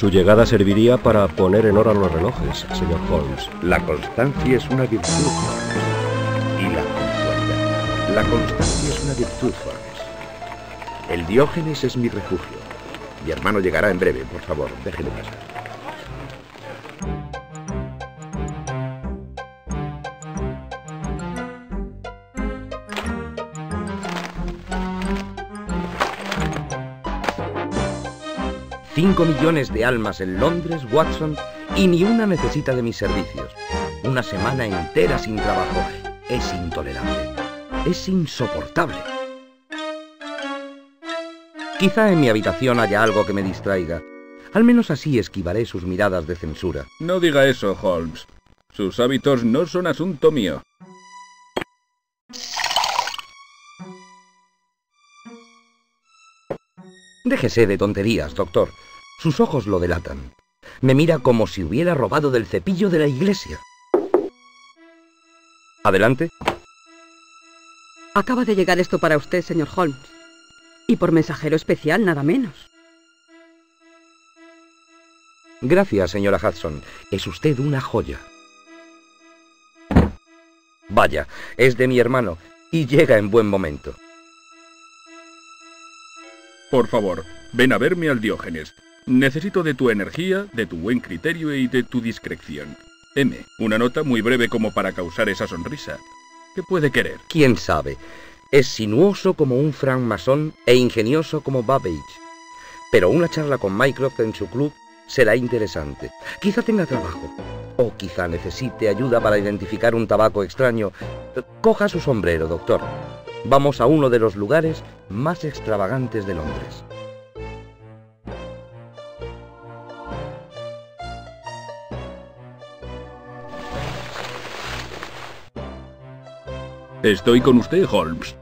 Su llegada serviría para poner en hora los relojes, señor Holmes. La constancia es una virtud, Holmes. Y la puntualidad. La constancia es una virtud, Holmes. El Diógenes es mi refugio. Mi hermano llegará en breve, por favor, déjelo pasar. Cinco millones de almas en Londres, Watson, y ni una necesita de mis servicios. Una semana entera sin trabajo. Es intolerable. Es insoportable. Quizá en mi habitación haya algo que me distraiga. Al menos así esquivaré sus miradas de censura. No diga eso, Holmes. Sus hábitos no son asunto mío. Déjese de tonterías, doctor. Sus ojos lo delatan. Me mira como si hubiera robado del cepillo de la iglesia. Adelante. Acaba de llegar esto para usted, señor Holmes. Y por mensajero especial, nada menos. Gracias, señora Hudson. Es usted una joya. Vaya, es de mi hermano y llega en buen momento. Por favor, ven a verme al Diógenes. Necesito de tu energía, de tu buen criterio y de tu discreción. M, una nota muy breve como para causar esa sonrisa. ¿Qué puede querer? ¿Quién sabe? Es sinuoso como un francmasón e ingenioso como Babbage. Pero una charla con Mycroft en su club será interesante. Quizá tenga trabajo. O quizá necesite ayuda para identificar un tabaco extraño. Coja su sombrero, doctor. Vamos a uno de los lugares más extravagantes de Londres. Estoy con usted, Holmes.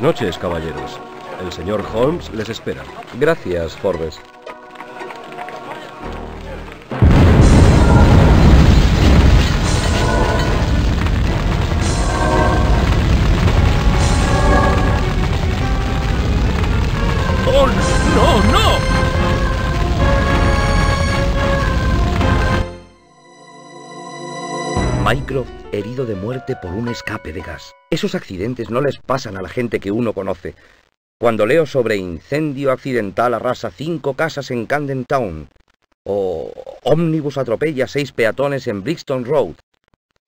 Noches, caballeros. El señor Holmes les espera. Gracias, Forbes. Mycroft herido de muerte por un escape de gas. Esos accidentes no les pasan a la gente que uno conoce. Cuando leo sobre incendio accidental arrasa cinco casas en Camden Town o ómnibus atropella seis peatones en Brixton Road.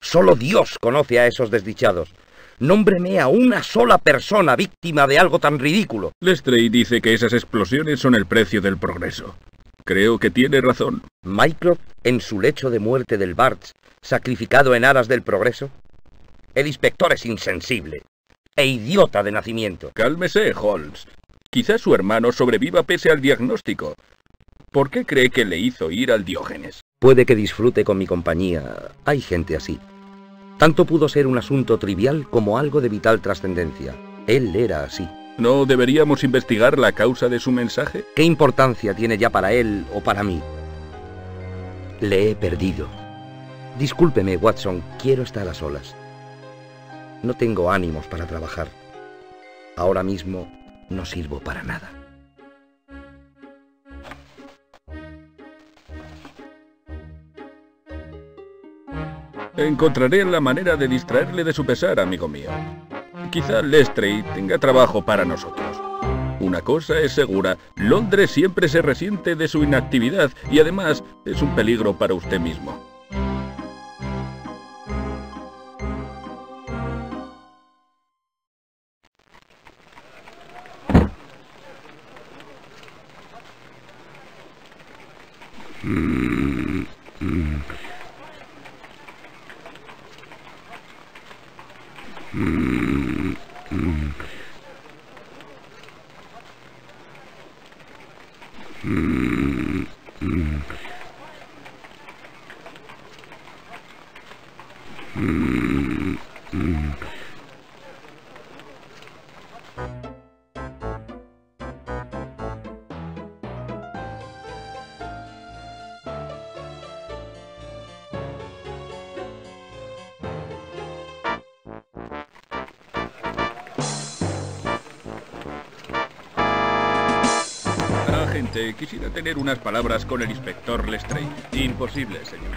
Solo Dios conoce a esos desdichados. Nómbreme a una sola persona víctima de algo tan ridículo. Lestrade dice que esas explosiones son el precio del progreso. Creo que tiene razón. Mycroft en su lecho de muerte del Barts, sacrificado en aras del progreso. El inspector es insensible e idiota de nacimiento. Cálmese, Holmes. Quizá su hermano sobreviva pese al diagnóstico. ¿Por qué cree que le hizo ir al Diógenes? Puede que disfrute con mi compañía. Hay gente así. Tanto pudo ser un asunto trivial como algo de vital trascendencia. Él era así. ¿No deberíamos investigar la causa de su mensaje? ¿Qué importancia tiene ya para él o para mí? Le he perdido. Discúlpeme, Watson, quiero estar a solas. No tengo ánimos para trabajar. Ahora mismo no sirvo para nada. Encontraré la manera de distraerle de su pesar, amigo mío. Quizá Lestrade tenga trabajo para nosotros. Una cosa es segura, Londres siempre se resiente de su inactividad y además es un peligro para usted mismo. Mm. Quisiera tener unas palabras con el inspector Lestrade. Imposible, señor.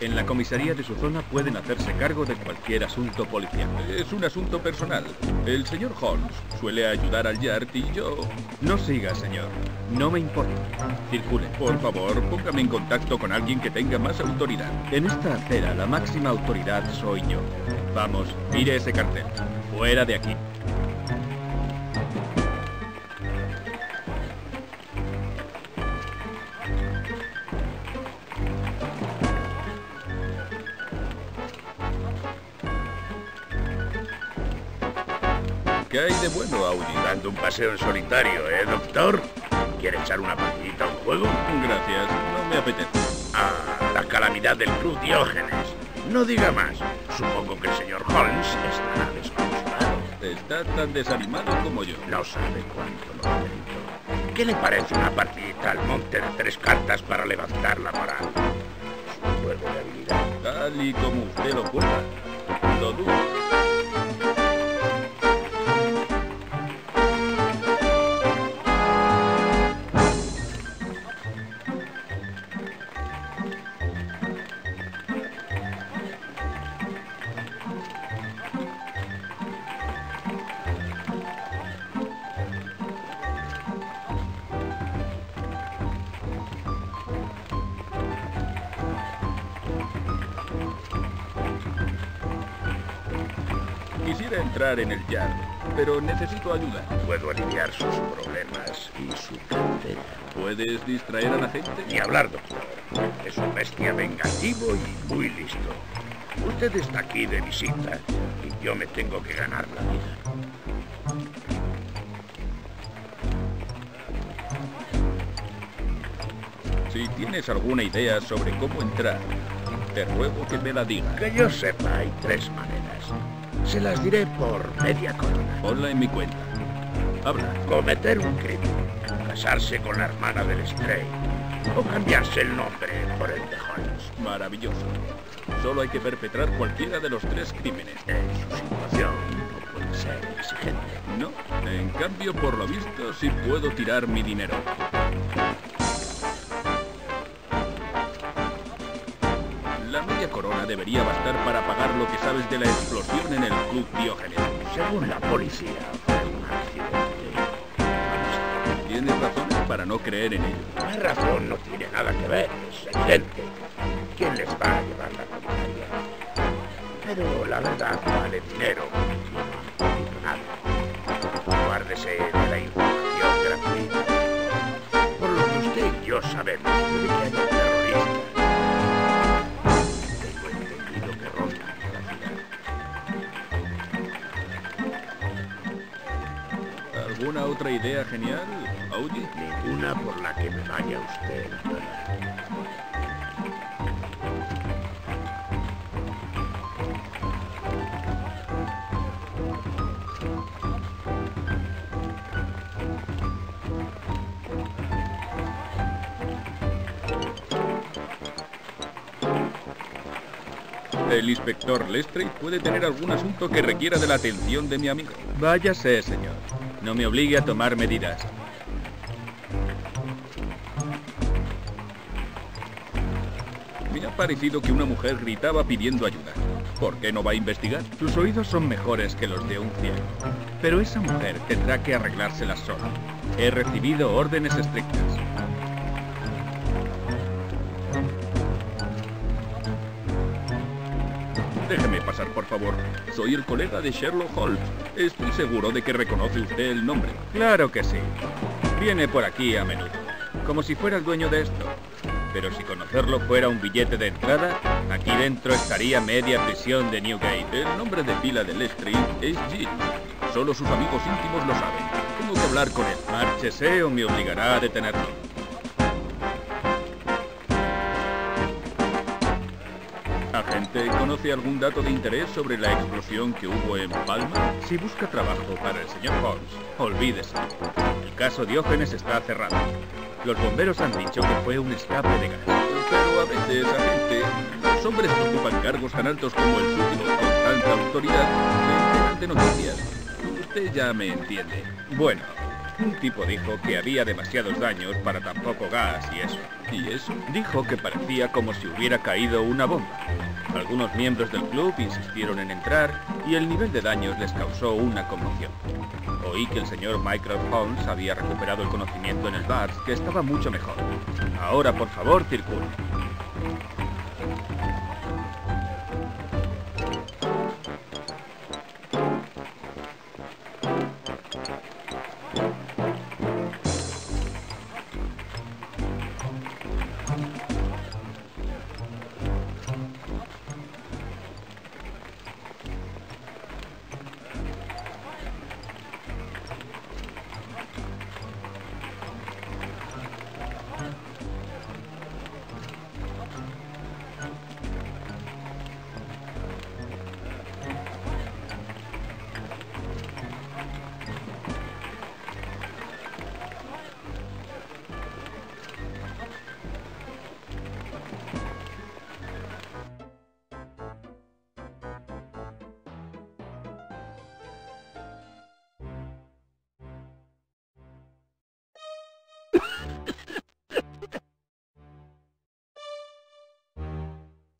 En la comisaría de su zona pueden hacerse cargo de cualquier asunto policial. Es un asunto personal. El señor Holmes suele ayudar al Yard y yo... No siga, señor. No me importa. Circule. Por favor, póngame en contacto con alguien que tenga más autoridad. En esta acera, la máxima autoridad soy yo. Vamos, mire ese cartel. Fuera de aquí. Dando un paseo en solitario, ¿eh, doctor? ¿Quiere echar una partidita a un juego? Gracias, no me apetece. Ah, la calamidad del Club Diógenes. No diga más. Supongo que el señor Holmes está desconsolado. Está tan desanimado como yo. No sabe cuánto lo lamento. ¿Qué le parece una partidita al monte de tres cartas para levantar la moral? Juego de habilidad. Tal y como usted lo cuenta. Lo dudo. Entrar en el yard, pero necesito ayuda. Puedo aliviar sus problemas y su cartera. ¿Puedes distraer a la gente? Ni hablar, doctor. Es un bestia vengativo y muy listo. Usted está aquí de visita y yo me tengo que ganar la vida. Si tienes alguna idea sobre cómo entrar, te ruego que me la digas. Que yo sepa, hay tres maneras. Se las diré por media corona. Ponla en mi cuenta. Habla. Cometer un crimen, casarse con la hermana del Stray o cambiarse el nombre por el de Holmes. Maravilloso. Solo hay que perpetrar cualquiera de los tres crímenes. En su situación no puede ser exigente. No, en cambio, por lo visto, sí puedo tirar mi dinero. Debería bastar para pagar lo que sabes de la explosión en el Club Diógenes. Según la policía, fue un accidente. Tienes razones para no creer en ello. La razón no tiene nada que ver, es evidente. ¿Quién les va a llevar la comisaría? Pero la verdad vale dinero. nada. Guárdese ¿Alguna otra idea genial, Audi? Ninguna por la que me vaya usted. El inspector Lestrade puede tener algún asunto que requiera de la atención de mi amigo. Váyase, señor. No me obligue a tomar medidas. Me ha parecido que una mujer gritaba pidiendo ayuda. ¿Por qué no va a investigar? Sus oídos son mejores que los de un ciego. Pero esa mujer tendrá que arreglárselas sola. He recibido órdenes estrictas. Favor. Soy el colega de Sherlock Holmes. Estoy seguro de que reconoce usted el nombre. Claro que sí. Viene por aquí a menudo, como si fuera el dueño de esto. Pero si conocerlo fuera un billete de entrada, aquí dentro estaría media prisión de Newgate. El nombre de pila del Street es Jill. Solo sus amigos íntimos lo saben. Tengo que hablar con él. Márchese o me obligará a detenerlo. ¿Agente conoce algún dato de interés sobre la explosión que hubo en Palma? Si busca trabajo para el señor Holmes, olvídese. El caso Diógenes está cerrado. Los bomberos han dicho que fue un escape de gas. Pero a veces, agente, los hombres que ocupan cargos tan altos como el suyo, con tanta autoridad, se de noticias. Usted ya me entiende. Bueno, un tipo dijo que había demasiados daños para tan poco gas y eso. ¿Y eso? Dijo que parecía como si hubiera caído una bomba. Algunos miembros del club insistieron en entrar y el nivel de daños les causó una conmoción. Oí que el señor Michael Holmes había recuperado el conocimiento en el bar, que estaba mucho mejor. Ahora, por favor, circule.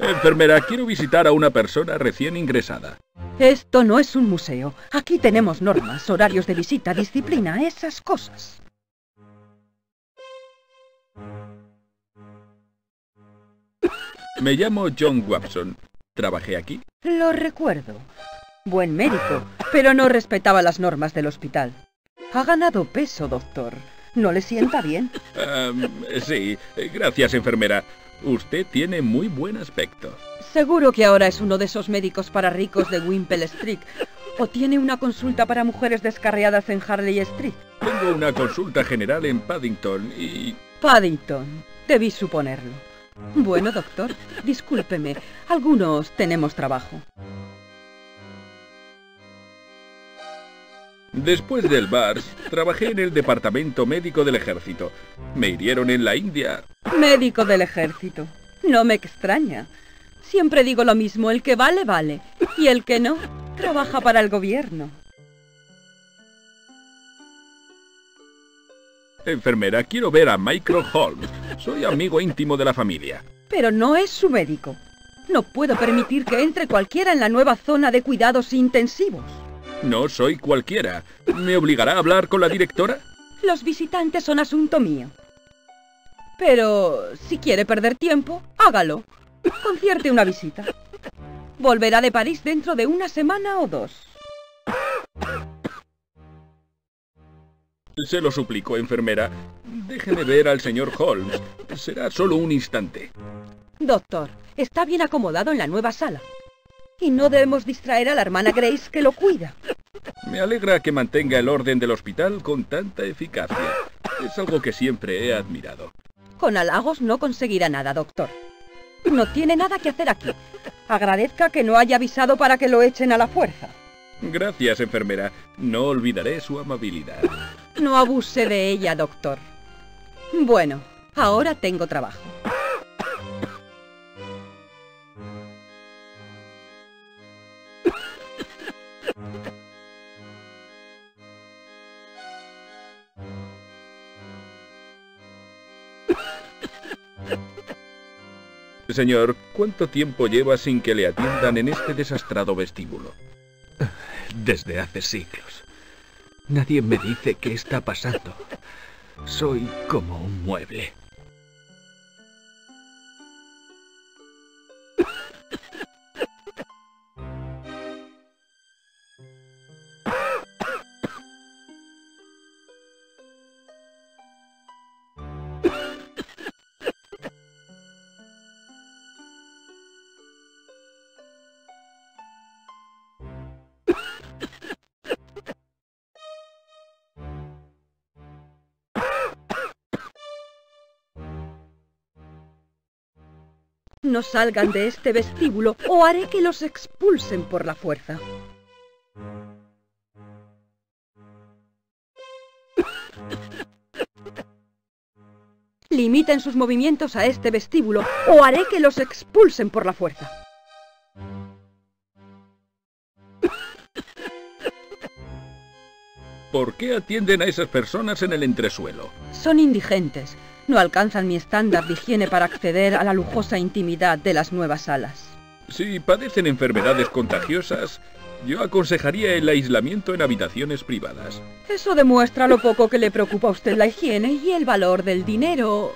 Enfermera, quiero visitar a una persona recién ingresada. Esto no es un museo. Aquí tenemos normas, horarios de visita, disciplina, esas cosas. Me llamo John Watson. ¿Trabajé aquí? Lo recuerdo. Buen médico, pero no respetaba las normas del hospital. Ha ganado peso, doctor. ¿No le sienta bien? Um, sí, gracias, enfermera. Usted tiene muy buen aspecto. Seguro que ahora es uno de esos médicos para ricos de Wimpel Street. ¿O tiene una consulta para mujeres descarriadas en Harley Street? Tengo una consulta general en Paddington y... Paddington. Debí suponerlo. Bueno, doctor, discúlpeme. Algunos tenemos trabajo. Después del BARS, trabajé en el departamento médico del ejército. Me hirieron en la India. Médico del ejército. No me extraña. Siempre digo lo mismo, el que vale, vale. Y el que no, trabaja para el gobierno. Enfermera, quiero ver a Michael Holmes. Soy amigo íntimo de la familia. Pero no es su médico. No puedo permitir que entre cualquiera en la nueva zona de cuidados intensivos. No soy cualquiera. ¿Me obligará a hablar con la directora? Los visitantes son asunto mío. Pero si quiere perder tiempo, hágalo. Concierte una visita. Volverá de París dentro de una semana o dos. Se lo suplico, enfermera. Déjeme ver al señor Holmes. Será solo un instante. Doctor, está bien acomodado en la nueva sala. Y no debemos distraer a la hermana Grace que lo cuida. Me alegra que mantenga el orden del hospital con tanta eficacia. Es algo que siempre he admirado. Con halagos no conseguirá nada, doctor. No tiene nada que hacer aquí. Agradezca que no haya avisado para que lo echen a la fuerza. Gracias, enfermera. No olvidaré su amabilidad. No abuse de ella, doctor. Bueno, ahora tengo trabajo. Señor, ¿cuánto tiempo lleva sin que le atiendan en este desastrado vestíbulo? Desde hace siglos. Nadie me dice qué está pasando. Soy como un mueble. No salgan de este vestíbulo o haré que los expulsen por la fuerza. Limiten sus movimientos a este vestíbulo o haré que los expulsen por la fuerza. ¿Por qué atienden a esas personas en el entresuelo? Son indigentes. No alcanzan mi estándar de higiene para acceder a la lujosa intimidad de las nuevas salas. Si padecen enfermedades contagiosas, yo aconsejaría el aislamiento en habitaciones privadas. Eso demuestra lo poco que le preocupa a usted la higiene y el valor del dinero.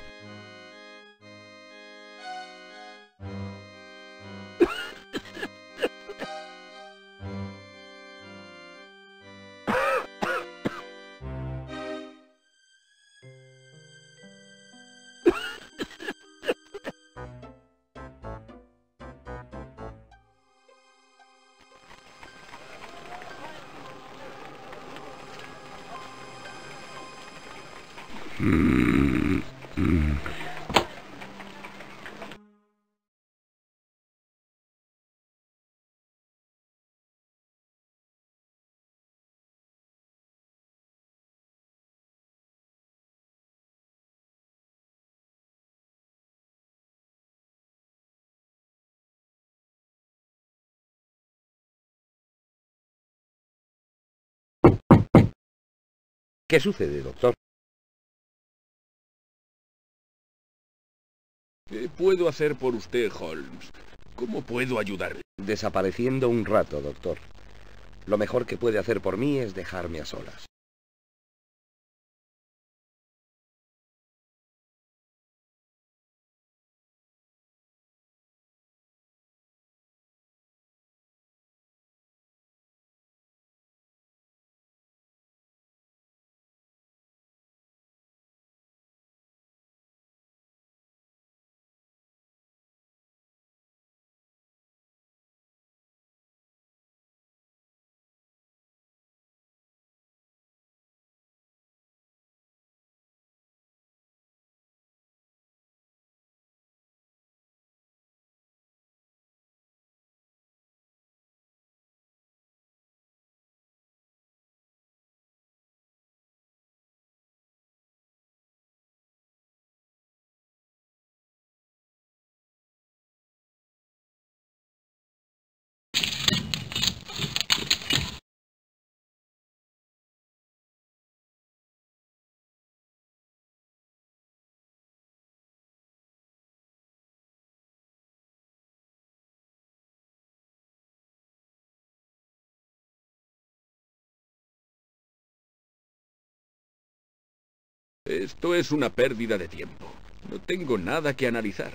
¿Qué sucede, doctor? ¿Qué puedo hacer por usted, Holmes? ¿Cómo puedo ayudarle? Desapareciendo un rato, doctor. Lo mejor que puede hacer por mí es dejarme a solas. Esto es una pérdida de tiempo. No tengo nada que analizar.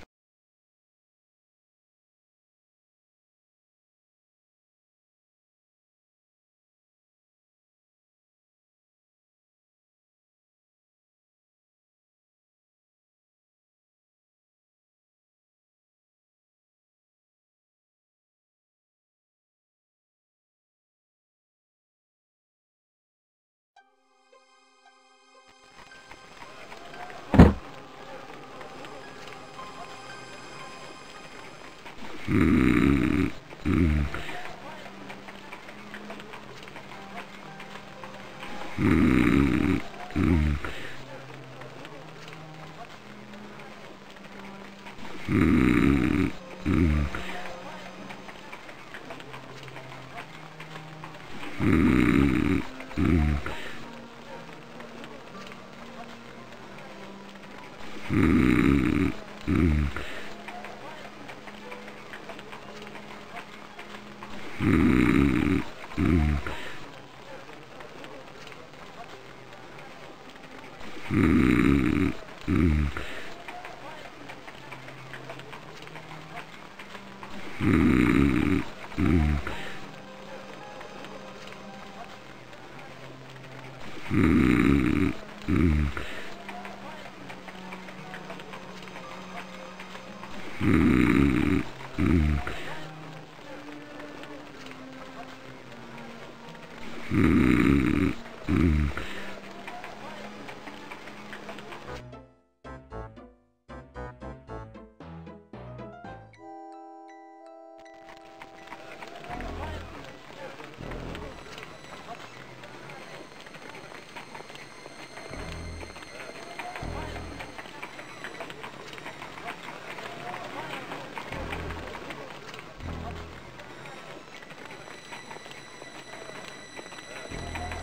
Hmm.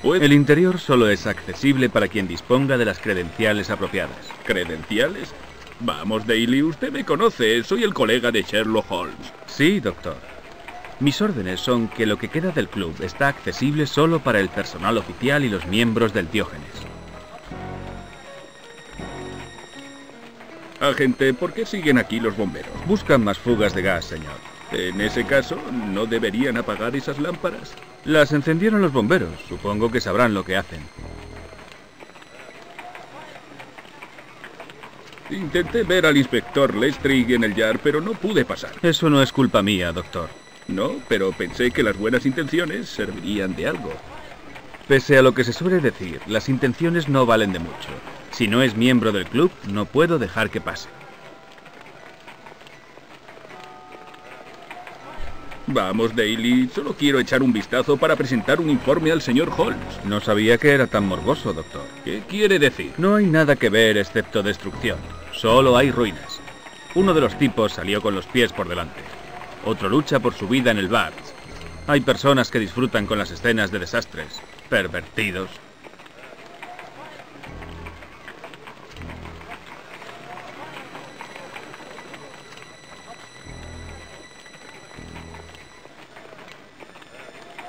El interior solo es accesible para quien disponga de las credenciales apropiadas. ¿Credenciales? Vamos, Daly, usted me conoce. Soy el colega de Sherlock Holmes. Sí, doctor. Mis órdenes son que lo que queda del club está accesible solo para el personal oficial y los miembros del Diógenes. Agente, ¿por qué siguen aquí los bomberos? Buscan más fugas de gas, señor. En ese caso, ¿no deberían apagar esas lámparas? Las encendieron los bomberos. Supongo que sabrán lo que hacen. Intenté ver al inspector Lestrig en el Yard, pero no pude pasar. Eso no es culpa mía, doctor. No, pero pensé que las buenas intenciones servirían de algo. Pese a lo que se suele decir, las intenciones no valen de mucho. Si no es miembro del club, no puedo dejar que pase. Vamos, Daly, solo quiero echar un vistazo para presentar un informe al señor Holmes. No sabía que era tan morboso, doctor. ¿Qué quiere decir? No hay nada que ver excepto destrucción. Solo hay ruinas. Uno de los tipos salió con los pies por delante. Otro lucha por su vida en el bar. Hay personas que disfrutan con las escenas de desastres. Pervertidos.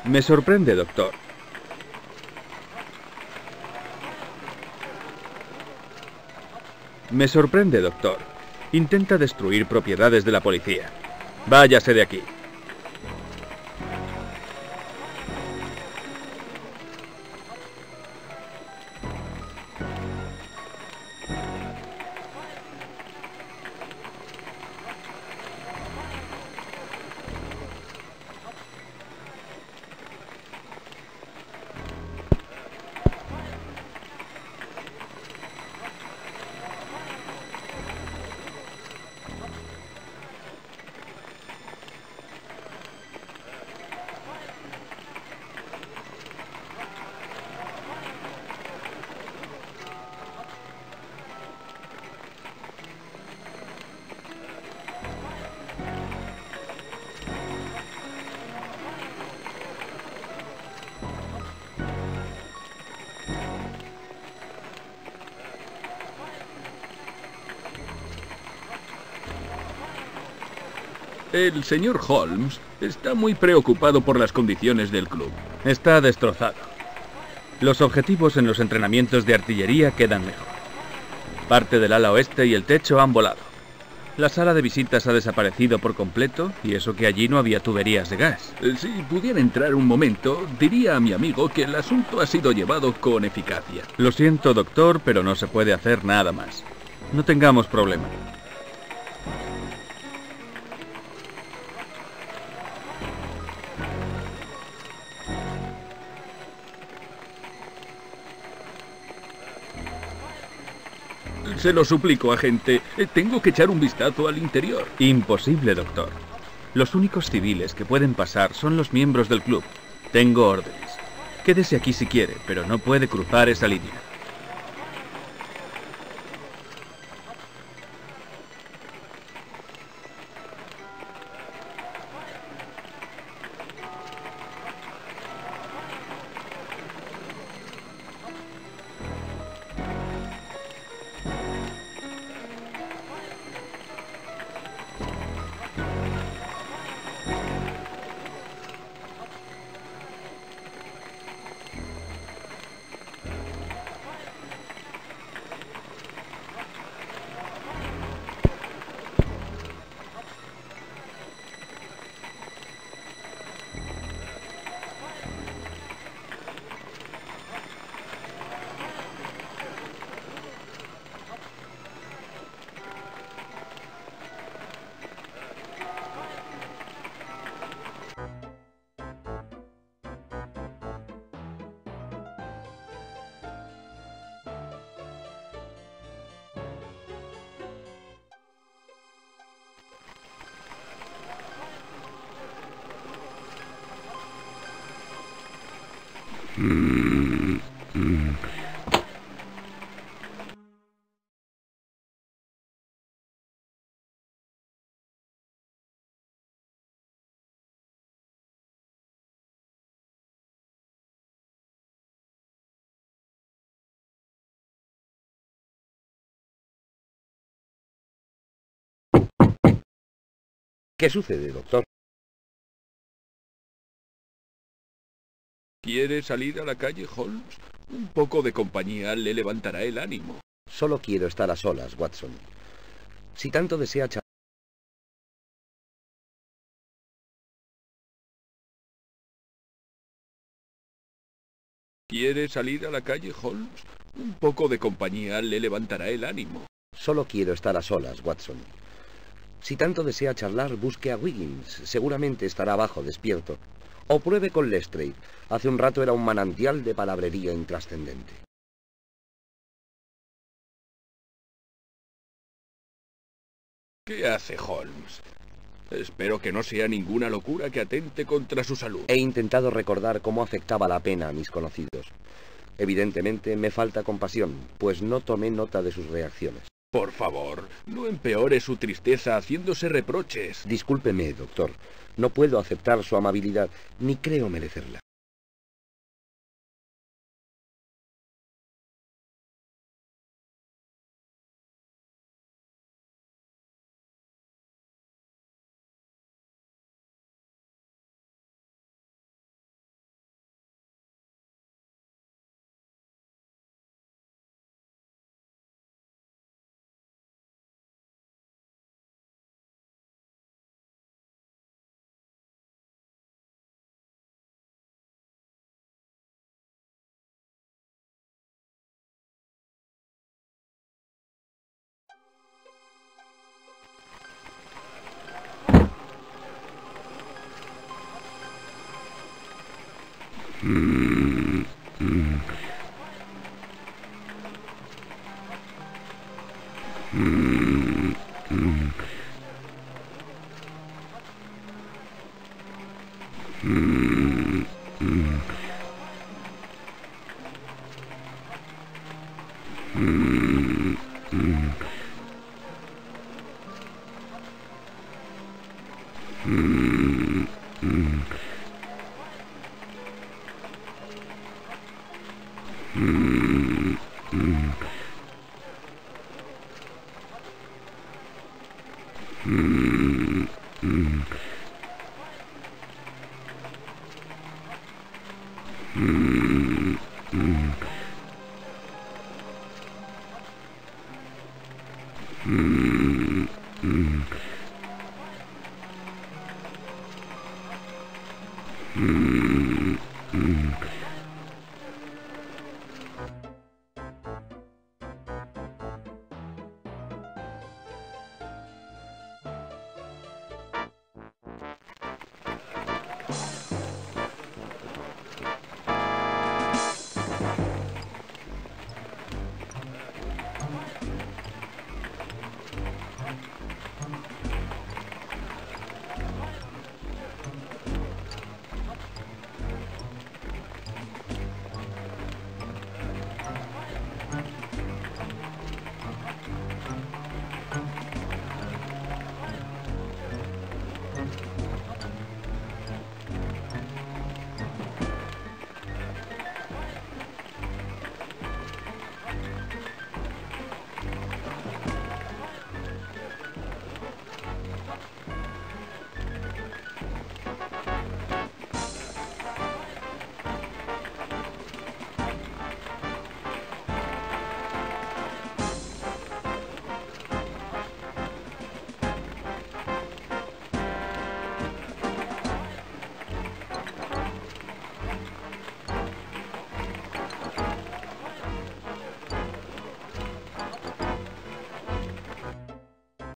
Me sorprende, doctor. Me sorprende, doctor. Intenta destruir propiedades de la policía. Váyase de aquí. El señor Holmes está muy preocupado por las condiciones del club. Está destrozado. Los objetivos en los entrenamientos de artillería quedan mejor. Parte del ala oeste y el techo han volado. La sala de visitas ha desaparecido por completo y eso que allí no había tuberías de gas. Eh, Si pudiera entrar un momento, diría a mi amigo que el asunto ha sido llevado con eficacia. Lo siento, doctor, pero no se puede hacer nada más. No tengamos problema. Se lo suplico, agente. Eh, Tengo que echar un vistazo al interior. Imposible, doctor. Los únicos civiles que pueden pasar son los miembros del club. Tengo órdenes. Quédese aquí si quiere, pero no puede cruzar esa línea. ¿Qué sucede, doctor? ¿Quiere salir a la calle, Holmes? Un poco de compañía le levantará el ánimo. Solo quiero estar a solas, Watson. Si tanto desea charlar... ¿Quiere salir a la calle, Holmes? Un poco de compañía le levantará el ánimo. Solo quiero estar a solas, Watson. Si tanto desea charlar, busque a Wiggins. Seguramente estará abajo, despierto. O pruebe con Lestrade. Hace un rato era un manantial de palabrería intrascendente. ¿Qué hace Holmes? Espero que no sea ninguna locura que atente contra su salud. He intentado recordar cómo afectaba la pena a mis conocidos. Evidentemente me falta compasión, pues no tomé nota de sus reacciones. Por favor, no empeore su tristeza haciéndose reproches. Discúlpeme, doctor. No puedo aceptar su amabilidad, ni creo merecerla. Mm. Mm.